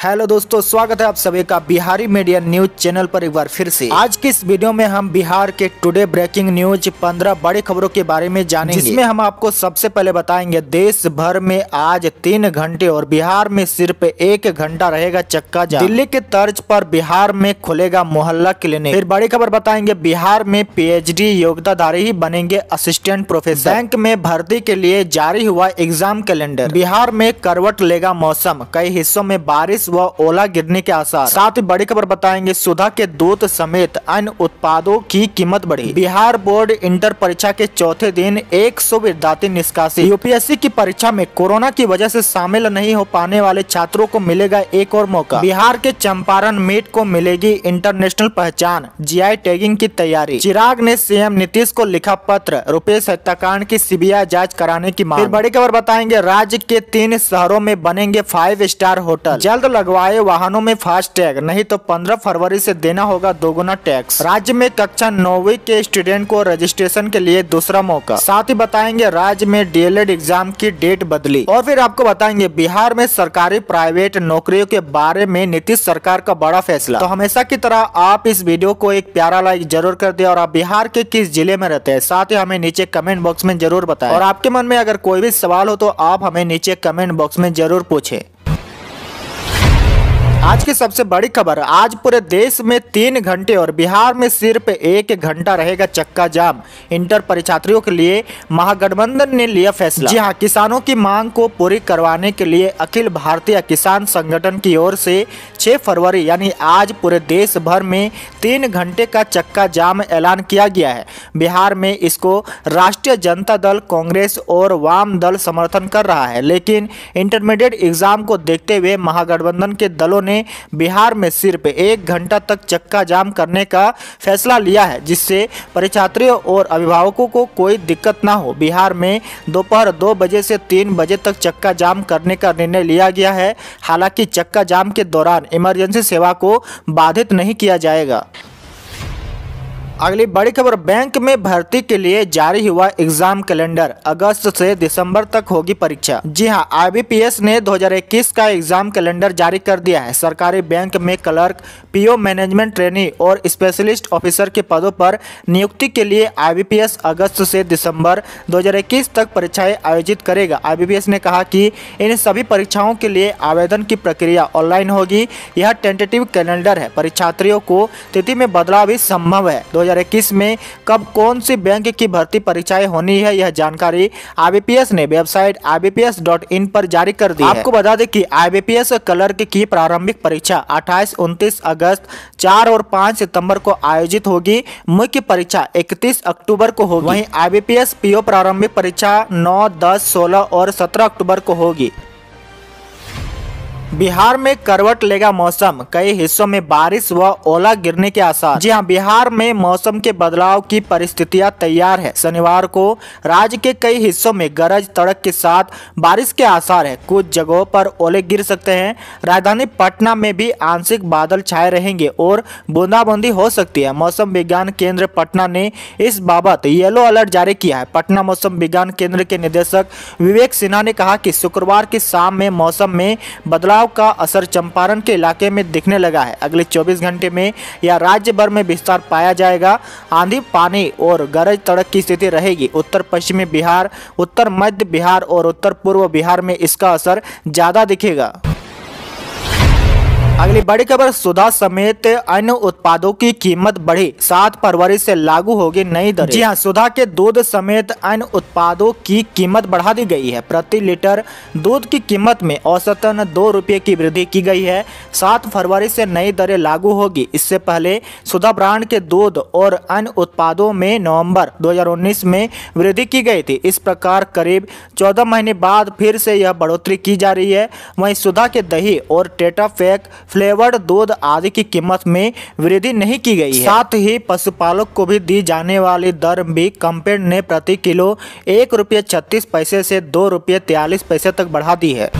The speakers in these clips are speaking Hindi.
हेलो दोस्तों, स्वागत है आप सभी का बिहारी मीडिया न्यूज़ चैनल पर एक बार फिर से। आज की इस वीडियो में हम बिहार के टुडे ब्रेकिंग न्यूज़ 15 बड़ी खबरों के बारे में जानेंगे। जिसमें हम आपको सबसे पहले बताएँगे देश भर में आज तीन घंटे और बिहार में सिर्फ़ एक घंटा रहेगा चक्का जाम। दिल्ली के तर्ज पर बिहार में खुलेगा मोहल्ला क्लिनिक। फिर बड़ी खबर बताएँगे, बिहार में पीएचडी योग्यताधारी ही बनेंगे असिस्टेंट प्रोफेसर। बैंक में भर्ती के लिए जारी हुआ एग्ज़ाम कैलेंडर। बिहार में करवट लेगा मौसम। कई हिस्सों में बारिश व ओला गिरने के आसार। साथ ही बड़ी खबर बताएँगे, सुधा के दूध समेत अन्य उत्पादों की कीमत बढ़ी। बिहार बोर्ड इंटर परीक्षा के चौथे दिन 100 विद्यार्थी निष्कासित। यूपीएससी की परीक्षा में कोरोना की वजह से शामिल नहीं हो पाने वाले छात्रों को मिलेगा एक और मौका। बिहार के चंपारण मीट को मिलेगी इंटरनेशनल पहचान। जीआई टैगिंग की तैयारी। चिराग ने सीएम नीतीश को लिखा पत्र। रुपेश हत्याकांड की सीबीआई जाँच कराने की मांग। बड़ी खबर बताएँगे, राज्य के तीन शहरों में बनेंगे फाइव स्टार होटल। जल्द लगवाए वाहनों में फास्ट टैग, नहीं तो 15 फरवरी से देना होगा दोगुना टैक्स। राज्य में कक्षा नौवीं के स्टूडेंट को रजिस्ट्रेशन के लिए दूसरा मौका। साथ ही बताएँगे राज्य में डीएलएड एग्ज़ाम की डेट बदली। और फिर आपको बताएँगे, बिहार में सरकारी प्राइवेट नौकरियों के बारे में नीतीश सरकार का बड़ा फैसला। तो हमेशा की तरह आप इस वीडियो को एक प्यारा लाइक ज़रूर कर दे और आप बिहार के किस ज़िले में रहते हैं, साथ ही हमें नीचे कमेंट बॉक्स में ज़रूर बताए। और आपके मन में अगर कोई भी सवाल हो तो आप हमें नीचे कमेंट बॉक्स में ज़रूर पूछे। आज की सबसे बड़ी खबर आज पूरे देश में तीन घंटे और बिहार में सिर्फ़ एक घंटा रहेगा चक्का जाम। इंटर परीक्षार्थियों के लिए महागठबंधन ने लिया फैसला। जी हाँ। किसानों की मांग को पूरी करवाने के लिए अखिल भारतीय किसान संगठन की ओर से 6 फरवरी यानी आज पूरे देश भर में तीन घंटे का चक्का जाम ऐलान किया गया है। बिहार में इसको राष्ट्रीय जनता दल कांग्रेस और वाम दल समर्थन कर रहा है लेकिन इंटरमीडिएट एग्ज़ाम को देखते हुए महागठबंधन के दलों ने ने बिहार में सिर्फ़ एक घंटा तक चक्का जाम करने का फैसला लिया है, जिससे परीक्षार्थियों और अभिभावकों को कोई दिक्कत ना हो। बिहार में दोपहर दो बजे से तीन बजे तक चक्का जाम करने का निर्णय लिया गया है। हालाँकि चक्का जाम के दौरान इमरजेंसी सेवा को बाधित नहीं किया जाएगा। अगली बड़ी खबर, बैंक में भर्ती के लिए जारी हुआ एग्ज़ाम कैलेंडर, अगस्त से दिसंबर तक होगी परीक्षा। जी हाँ, आईबीपीएस ने 2021 का एग्ज़ाम कैलेंडर जारी कर दिया है। सरकारी बैंक में क्लर्क, पीओ मैनेजमेंट ट्रेनी और स्पेशलिस्ट ऑफिसर के पदों पर नियुक्ति के लिए आईबीपीएस अगस्त से दिसंबर 2021 तक परीक्षाएँ आयोजित करेगा। आईबीपीएस ने कहा कि इन सभी परीक्षाओं के लिए आवेदन की प्रक्रिया ऑनलाइन होगी। यह टेंटेटिव कैलेंडर है। परीक्षार्थियों को तिथि में बदलाव भी संभव है। दो 2021 में कब कौन सी बैंक की भर्ती परीक्षाएँ होनी है? यह जानकारी आईबीपीएस ने वेबसाइट आई पर जारी कर दी आपको बता दें कि आईबीपीएस क्लर्क की प्रारंभिक परीक्षा 28 29 अगस्त 4 और 5 सितंबर को आयोजित होगी। मुख्य परीक्षा 31 अक्टूबर को होगी। वहीं आईबीपीएस पीओ प्रारंभिक परीक्षा 9 10 16 और 17 अक्टूबर को होगी। बिहार में करवट लेगा मौसम। कई हिस्सों में बारिश व ओला गिरने के आसार। जी हाँ, बिहार में मौसम के बदलाव की परिस्थितियाँ तैयार है। शनिवार को राज्य के कई हिस्सों में गरज तड़क के साथ बारिश के आसार है। कुछ जगहों पर ओले गिर सकते हैं। राजधानी पटना में भी आंशिक बादल छाए रहेंगे और बूंदाबूंदी हो सकती है। मौसम विज्ञान केंद्र पटना ने इस बाबत येलो अलर्ट जारी किया है। पटना मौसम विज्ञान केंद्र के निदेशक विवेक सिन्हा ने कहा कि शुक्रवार की शाम में मौसम में बदलाव बदलाव का असर चंपारण के इलाके में दिखने लगा है। अगले 24 घंटे में या राज्य भर में विस्तार पाया जाएगा। आंधी, पानी और गरज तड़क की स्थिति रहेगी। उत्तर पश्चिमी बिहार, उत्तर मध्य बिहार और उत्तर पूर्व बिहार में इसका असर ज़्यादा दिखेगा। अगली बड़ी खबर, सुधा समेत अन्य उत्पादों की कीमत बढ़ी। सात फरवरी से लागू होगी नई दर। जी हाँ सुधा के दूध समेत अन्य उत्पादों की कीमत बढ़ा दी गई है। प्रति लीटर दूध की कीमत में औसतन दो रुपये की वृद्धि की गई है। सात फरवरी से नई दरें लागू होगी। इससे पहले सुधा ब्रांड के दूध और अन्य उत्पादों में नवंबर दो हज़ार उन्नीस में वृद्धि की गई थी। इस प्रकार करीब चौदह महीने बाद फिर से यह बढ़ोतरी की जा रही है। वहीं सुधा के दही और टेटाफेक फ्लेवर्ड दूध आदि की कीमत में वृद्धि नहीं की गई है। साथ ही पशुपालक को भी दी जाने वाली दर भी कंपेड ने प्रति किलो एक रुपये छत्तीस पैसे से दो रुपये तैयलीस पैसे तक बढ़ा दी है।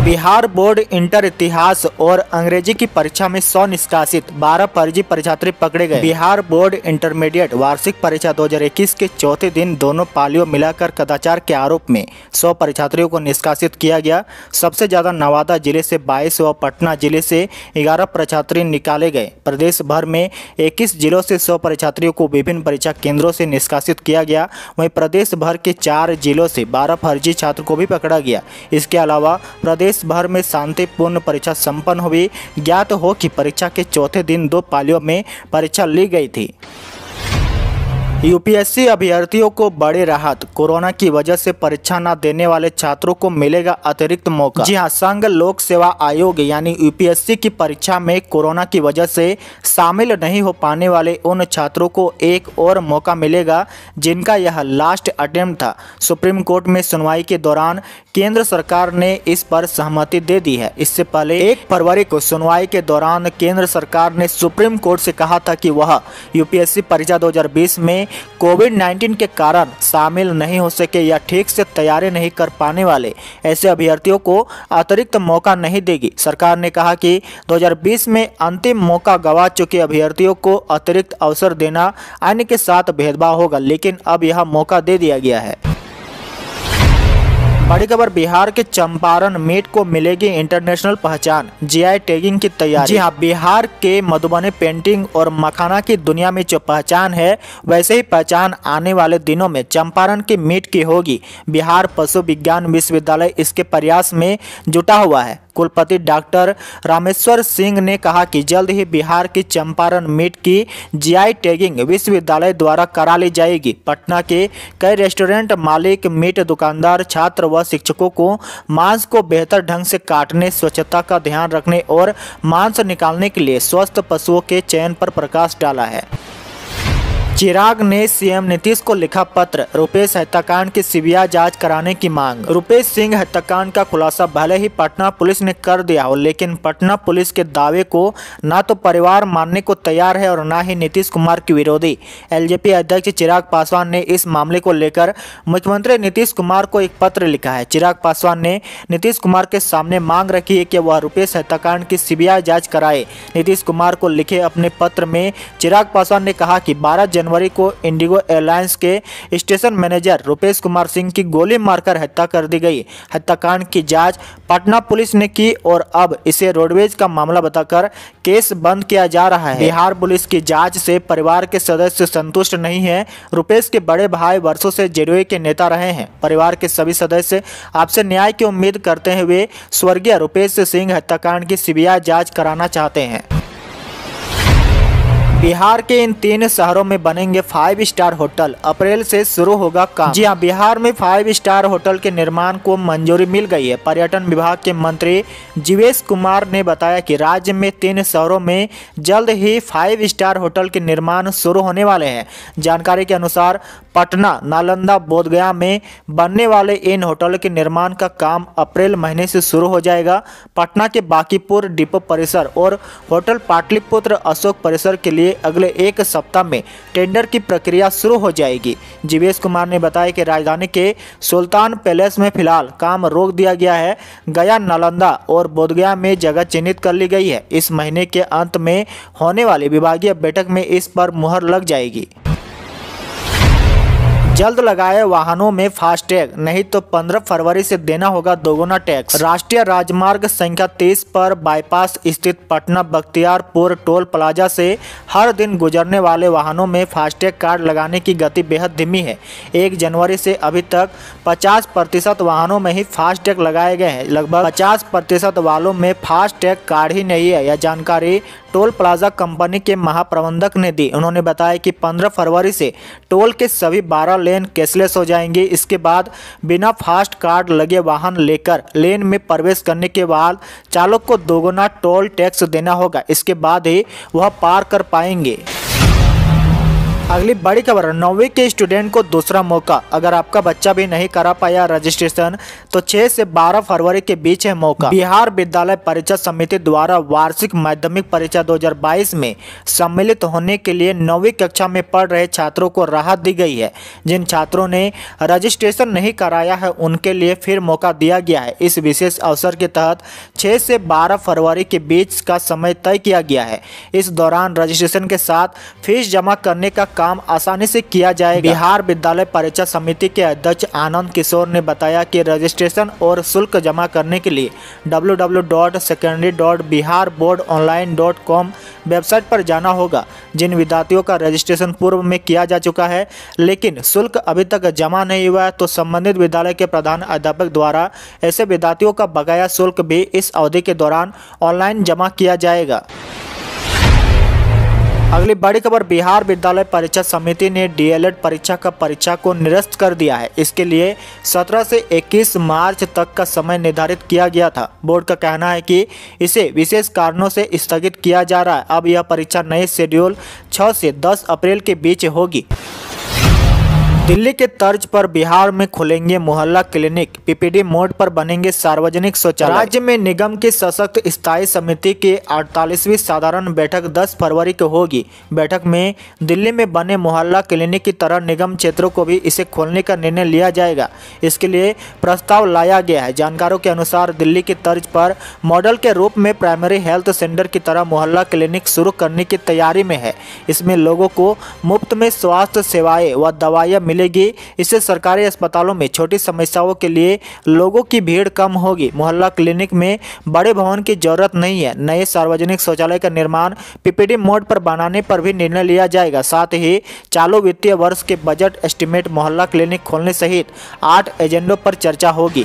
बिहार बोर्ड इंटर इतिहास और अंग्रेज़ी की परीक्षा में सौ निष्कासित, बारह फर्जी परीक्षार्थी पकड़े गए। बिहार बोर्ड इंटरमीडिएट वार्षिक परीक्षा 2021 के चौथे दिन दोनों पालियों मिलाकर कदाचार के आरोप में सौ परीक्षार्थियों को निष्कासित किया गया। सबसे ज़्यादा नवादा ज़िले से बाईस व पटना ज़िले से ग्यारह परीक्षार्थी निकाले गए। प्रदेश भर में इक्कीस जिलों से सौ परीक्षार्थियों को विभिन्न परीक्षा केंद्रों से निष्कासित किया गया। वहीं प्रदेश भर के चार जिलों से बारह फर्जी छात्र को भी पकड़ा गया। इसके अलावा प्रदेश देश भर में शांतिपूर्ण परीक्षा संपन्न हुई। ज्ञात हो कि परीक्षा के चौथे दिन दो पालियों में परीक्षा ली गई थी। यूपीएससी अभ्यर्थियों को बड़ी राहत। कोरोना की वजह से परीक्षा न देने वाले छात्रों को मिलेगा अतिरिक्त मौका। जी हाँ, संघ लोक सेवा आयोग यानी यूपीएससी की परीक्षा में कोरोना की वजह से शामिल नहीं हो पाने वाले उन छात्रों को एक और मौका मिलेगा, जिनका यह लास्ट अटेम्प्ट था। सुप्रीम कोर्ट में सुनवाई के दौरान केंद्र सरकार ने इस पर सहमति दे दी है। इससे पहले एक फरवरी को सुनवाई के दौरान केंद्र सरकार ने सुप्रीम कोर्ट से कहा था कि वह यूपीएससी परीक्षा 2020 में कोविड 19 के कारण शामिल नहीं हो सके या ठीक से तैयारी नहीं कर पाने वाले ऐसे अभ्यर्थियों को अतिरिक्त मौका नहीं देगी। सरकार ने कहा कि 2020 में अंतिम मौका गवा चुके अभ्यर्थियों को अतिरिक्त अवसर देना अन्य के साथ भेदभाव होगा, लेकिन अब यह मौका दे दिया गया है। बड़ी खबर बिहार के चंपारण मीट को मिलेगी इंटरनेशनल पहचान। जीआई टैगिंग की तैयारी। जी हाँ। बिहार के मधुबनी पेंटिंग और मखाना की दुनिया में जो पहचान है वैसे ही पहचान आने वाले दिनों में चंपारण की मीट की होगी। बिहार पशु विज्ञान विश्वविद्यालय इसके प्रयास में जुटा हुआ है। कुलपति डॉक्टर रामेश्वर सिंह ने कहा कि जल्द ही बिहार की चंपारण मीट की जीआई टैगिंग विश्वविद्यालय द्वारा करा ली जाएगी। पटना के कई रेस्टोरेंट मालिक मीट दुकानदार छात्र व शिक्षकों को मांस को बेहतर ढंग से काटने, स्वच्छता का ध्यान रखने और मांस निकालने के लिए स्वस्थ पशुओं के चयन पर प्रकाश डाला है। चिराग ने सीएम नीतीश को लिखा पत्र। रुपेश हत्याकांड की सीबीआई जाँच कराने की मांग। रुपेश सिंह हत्याकांड का खुलासा भले ही पटना पुलिस ने कर दिया हो, लेकिन पटना पुलिस के दावे को न तो परिवार मानने को तैयार है और न ही नीतीश कुमार की विरोधी। एलजेपी अध्यक्ष चिराग पासवान ने इस मामले को लेकर मुख्यमंत्री नीतीश कुमार को एक पत्र लिखा है। चिराग पासवान ने नीतीश कुमार के सामने मांग रखी है कि वह रुपेश हत्याकांड की सीबीआई जाँच कराए। नीतीश कुमार को लिखे अपने पत्र में चिराग पासवान ने कहा कि बारह जनवरी को इंडिगो एयरलाइंस के स्टेशन मैनेजर रुपेश कुमार सिंह की गोली मारकर हत्या कर दी गई। हत्याकांड की जाँच पटना पुलिस ने की और अब इसे रोडवेज़ का मामला बताकर केस बंद किया जा रहा है। बिहार पुलिस की जाँच से परिवार के सदस्य संतुष्ट नहीं है। रुपेश के बड़े भाई वर्षों से जेडीयू के नेता रहे हैं। परिवार के सभी सदस्य आपसे न्याय की उम्मीद करते हुए स्वर्गीय रुपेश सिंह हत्याकांड की सीबीआई जाँच कराना चाहते हैं। बिहार के इन तीन शहरों में बनेंगे फाइव स्टार होटल अप्रैल से शुरू होगा काम। जी हाँ बिहार में फाइव स्टार होटल के निर्माण को मंजूरी मिल गई है। पर्यटन विभाग के मंत्री जीवेश कुमार ने बताया कि राज्य में तीन शहरों में जल्द ही फाइव स्टार होटल के निर्माण शुरू होने वाले हैं। जानकारी के अनुसार पटना, नालंदा, बोधगया में बनने वाले इन होटल के निर्माण का काम अप्रैल महीने से शुरू हो जाएगा। पटना के बाकीपुर डिपो परिसर और होटल पाटलिपुत्र अशोक परिसर के लिए अगले एक सप्ताह में टेंडर की प्रक्रिया शुरू हो जाएगी। जीवेश कुमार ने बताया कि राजधानी के सुल्तान पैलेस में फ़िलहाल काम रोक दिया गया है। गया, नालंदा और बोधगया में जगह चिन्हित कर ली गई है। इस महीने के अंत में होने वाली विभागीय बैठक में इस पर मुहर लग जाएगी। जल्द लगाए वाहनों में फास्टैग नहीं तो 15 फरवरी से देना होगा दोगुना टैक्स। राष्ट्रीय राजमार्ग संख्या 30 पर बाईपास स्थित पटना बख्तियारपुर टोल प्लाजा से हर दिन गुजरने वाले वाहनों में फास्टैग कार्ड लगाने की गति बेहद धीमी है। एक जनवरी से अभी तक 50 प्रतिशत वाहनों में ही फास्टैग लगाए गए हैं। लगभग 50 प्रतिशत वालों में फास्टैग कार्ड ही नहीं है। यह जानकारी टोल प्लाजा कंपनी के महाप्रबंधक ने दी। उन्होंने बताया कि 15 फरवरी से टोल के सभी 12 लेन कैशलेस हो जाएँगे। इसके बाद बिना फास्ट कार्ड लगे वाहन लेकर लेन में प्रवेश करने के बाद चालक को दोगुना टोल टैक्स देना होगा। इसके बाद ही वह पार कर पाएँगे। अगली बड़ी खबर, नौवीं के स्टूडेंट को दूसरा मौका। अगर आपका बच्चा भी नहीं करा पाया रजिस्ट्रेशन तो 6 से 12 फरवरी के बीच है मौका। बिहार विद्यालय परीक्षा समिति द्वारा वार्षिक माध्यमिक परीक्षा 2022 में सम्मिलित होने के लिए नौवीं कक्षा में पढ़ रहे छात्रों को राहत दी गई है। जिन छात्रों ने रजिस्ट्रेशन नहीं कराया है, उनके लिए फिर मौका दिया गया है। इस विशेष अवसर के तहत छः से बारह फरवरी के बीच का समय तय किया गया है। इस दौरान रजिस्ट्रेशन के साथ फ़ीस जमा करने का काम आसानी से किया जाए बिहार विद्यालय परीक्षा समिति के अध्यक्ष आनंद किशोर ने बताया कि रजिस्ट्रेशन और शुल्क जमा करने के लिए www.secondary.biharboardonline.com वेबसाइट पर जाना होगा। जिन विद्यार्थियों का रजिस्ट्रेशन पूर्व में किया जा चुका है, लेकिन शुल्क अभी तक जमा नहीं हुआ है तो संबंधित विद्यालय के प्रधान अध्यापक द्वारा ऐसे विद्यार्थियों का बकाया शुल्क भी इस अवधि के दौरान ऑनलाइन जमा किया जाएगा। अगली बड़ी खबर, बिहार विद्यालय परीक्षा समिति ने डीएलएड परीक्षा का परीक्षा को निरस्त कर दिया है। इसके लिए 17 से 21 मार्च तक का समय निर्धारित किया गया था। बोर्ड का कहना है कि इसे विशेष कारणों से स्थगित किया जा रहा है। अब यह परीक्षा नए शेड्यूल 6 से 10 अप्रैल के बीच होगी। दिल्ली के तर्ज पर बिहार में खुलेंगे मोहल्ला क्लिनिक, पीपीडी मोड पर बनेंगे सार्वजनिक शौचालय। राज्य में निगम की सशक्त स्थायी समिति की अड़तालीसवीं साधारण बैठक 10 फरवरी को होगी। बैठक में दिल्ली में बने मोहल्ला क्लिनिक की तरह निगम क्षेत्रों को भी इसे खोलने का निर्णय लिया जाएगा। इसके लिए प्रस्ताव लाया गया है। जानकारों के अनुसार दिल्ली की तर्ज पर मॉडल के रूप में प्राइमरी हेल्थ सेंटर की तरह मोहल्ला क्लिनिक शुरू करने की तैयारी में है। इसमें लोगों को मुफ़्त में स्वास्थ्य सेवाएँ व दवाइयाँ मिले मिलेगी। इससे सरकारी अस्पतालों में छोटी समस्याओं के लिए लोगों की भीड़ कम होगी। मोहल्ला क्लिनिक में बड़े भवन की ज़रूरत नहीं है। नए सार्वजनिक शौचालय का निर्माण पीपीडी मोड पर बनाने पर भी निर्णय लिया जाएगा। साथ ही चालू वित्तीय वर्ष के बजट एस्टिमेट मोहल्ला क्लिनिक खोलने सहित आठ एजेंडों पर चर्चा होगी।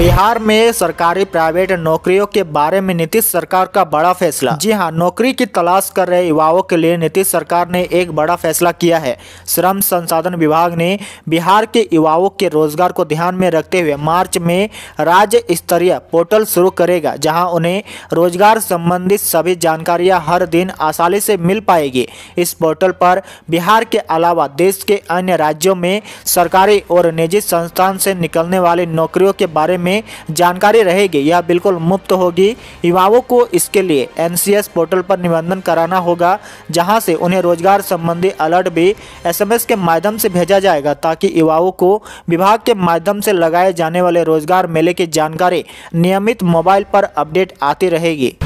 बिहार में सरकारी प्राइवेट नौकरियों के बारे में नीतीश सरकार का बड़ा फैसला। जी हाँ, नौकरी की तलाश कर रहे युवाओं के लिए नीतीश सरकार ने एक बड़ा फैसला किया है। श्रम संसाधन विभाग ने बिहार के युवाओं के रोज़गार को ध्यान में रखते हुए मार्च में राज्य स्तरीय पोर्टल शुरू करेगा, जहाँ उन्हें रोज़गार संबंधित सभी जानकारियाँ हर दिन आसानी से मिल पाएगी। इस पोर्टल पर बिहार के अलावा देश के अन्य राज्यों में सरकारी और निजी संस्थान से निकलने वाली नौकरियों के बारे में में जानकारी रहेगी। यह बिल्कुल मुफ़्त होगी। युवाओं को इसके लिए एनसीएस पोर्टल पर निबंधन कराना होगा, जहाँ से उन्हें रोज़गार संबंधी अलर्ट भी एसएमएस के माध्यम से भेजा जाएगा, ताकि युवाओं को विभाग के माध्यम से लगाए जाने वाले रोज़गार मेले की जानकारी नियमित मोबाइल पर अपडेट आती रहेगी।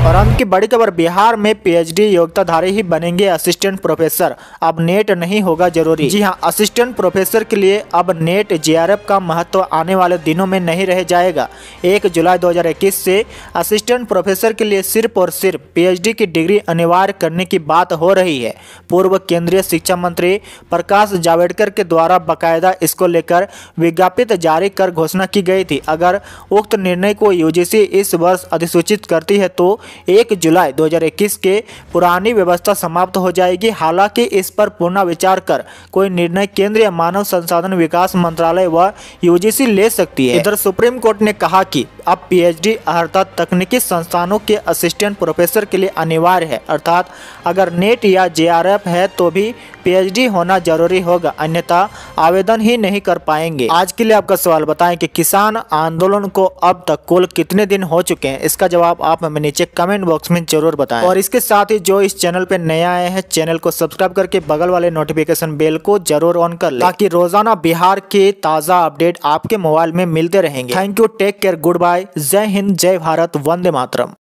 और अंत की बड़ी खबर, बिहार में पीएचडी योग्यताधारी ही बनेंगे असिस्टेंट प्रोफेसर अब नेट नहीं होगा ज़रूरी। जी हाँ असिस्टेंट प्रोफेसर के लिए अब नेट जेआरएफ का महत्व आने वाले दिनों में नहीं रह जाएगा। एक जुलाई 2021 से असिस्टेंट प्रोफेसर के लिए सिर्फ़ और सिर्फ़ पीएचडी की डिग्री अनिवार्य करने की बात हो रही है। पूर्व केंद्रीय शिक्षा मंत्री प्रकाश जावड़ेकर के द्वारा बाकायदा इसको लेकर विज्ञापित जारी कर घोषणा की गई थी। अगर उक्त निर्णय को यूजीसी इस वर्ष अधिसूचित करती है तो एक जुलाई 2021 के पुरानी व्यवस्था समाप्त हो जाएगी। हालाँकि इस पर पुनः विचार कर कोई निर्णय केंद्रीय मानव संसाधन विकास मंत्रालय व यूजीसी ले सकती है। इधर सुप्रीम कोर्ट ने कहा कि अब पीएचडी अर्थात तकनीकी संस्थानों के असिस्टेंट प्रोफेसर के लिए अनिवार्य है। अर्थात अगर नेट या जेआरएफ है तो भी पीएचडी होना ज़रूरी होगा, अन्यथा आवेदन ही नहीं कर पाएँगे। आज के लिए आपका सवाल बताएँ कि किसान आंदोलन को अब तक कुल कितने दिन हो चुके हैं? इसका जवाब आप हमें नीचे कमेंट बॉक्स में ज़रूर बताएँ। और इसके साथ ही जो इस चैनल पे नए आए हैं, चैनल को सब्सक्राइब करके बगल वाले नोटिफिकेशन बेल को ज़रूर ऑन कर ले, ताकि रोज़ाना बिहार के ताज़ा अपडेट आपके मोबाइल में मिलते रहेंगे। Thank you take care good bye जय हिंद, जय भारत, वंदे मातरम।